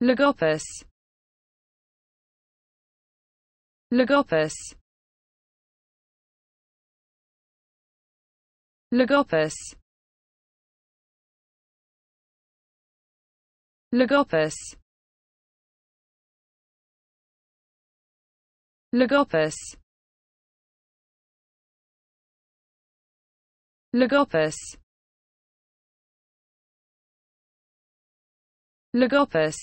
Lagopus. Lagopus. Lagopus. Lagopus. Lagopus. Lagopus. Logopus